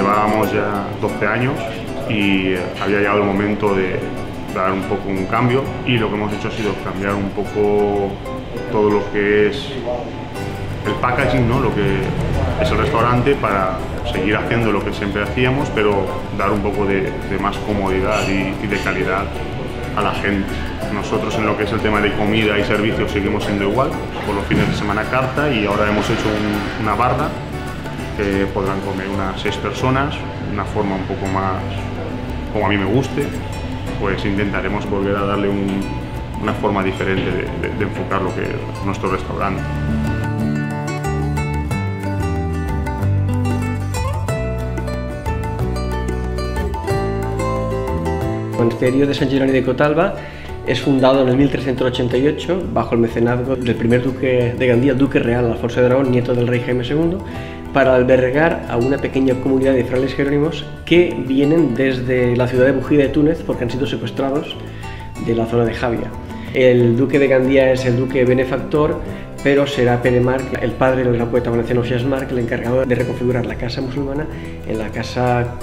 llevábamos ya 12 años y había llegado el momento de dar un poco un cambio y lo que hemos hecho ha sido cambiar un poco todo lo que es el packaging, ¿no? lo que es el restaurante para seguir haciendo lo que siempre hacíamos, pero dar un poco de, más comodidad y, de calidad a la gente. Nosotros en lo que es el tema de comida y servicios seguimos siendo igual, por los fines de semana carta y ahora hemos hecho una barra que podrán comer unas seis personas, una forma un poco más como a mí me guste, pues intentaremos volver a darle una forma diferente de, enfocar lo que es nuestro restaurante. El monasterio de San Jerónimo de Cotalba es fundado en el 1388 bajo el mecenazgo del primer duque de Gandía, duque real Alfonso de Aragón, nieto del rey Jaime II, para albergar a una pequeña comunidad de frailes jerónimos que vienen desde la ciudad de Bujía de Túnez porque han sido secuestrados de la zona de Javia. El duque de Gandía es el duque benefactor, pero será Pere Marc, el padre del gran poeta valenciano Fias el encargado de reconfigurar la casa musulmana en la casa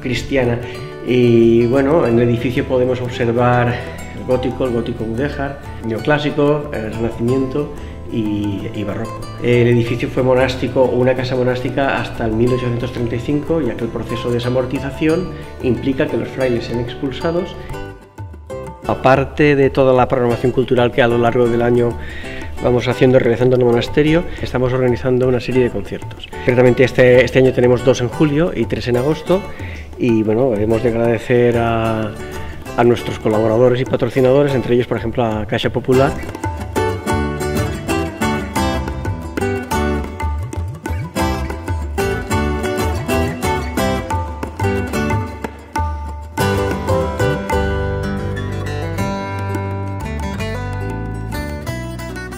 cristiana. Y bueno, en el edificio podemos observar el gótico, el gótico mudéjar, neoclásico, el renacimiento y, barroco. El edificio fue monástico una casa monástica hasta el 1835, ya que el proceso de desamortización implica que los frailes sean expulsados. Aparte de toda la programación cultural que a lo largo del año vamos haciendo, realizando en el monasterio, estamos organizando una serie de conciertos. Ciertamente este, este año tenemos dos en julio y tres en agosto y bueno, hemos de agradecer a, a nuestros colaboradores y patrocinadores, entre ellos por ejemplo a Caixa Popular.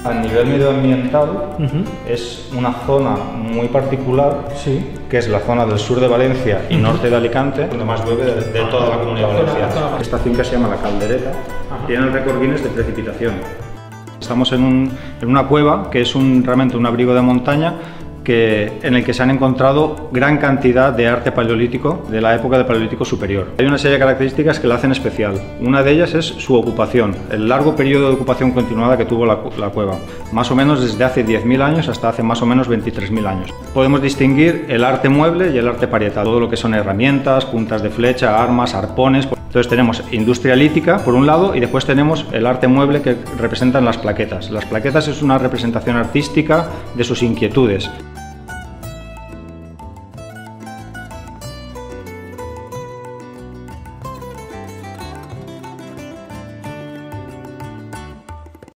A nivel medioambiental es una zona muy particular, que es la zona del sur de Valencia y norte de Alicante, donde más llueve de, toda la comunidad valenciana. Esta finca se llama La Caldereta, tiene el récord Guinness de precipitación. Estamos en, en, una cueva que es un, realmente un abrigo de montaña en el que se han encontrado gran cantidad de arte paleolítico de la época del Paleolítico Superior. Hay una serie de características que la hacen especial. Una de ellas es su ocupación, el largo periodo de ocupación continuada que tuvo la, cueva, más o menos desde hace 10.000 años hasta hace más o menos 23.000 años. Podemos distinguir el arte mueble y el arte parietal, todo lo que son herramientas, puntas de flecha, armas, arpones. Entonces tenemos industria lítica por un lado y después tenemos el arte mueble que representan las plaquetas. Las plaquetas es una representación artística de sus inquietudes.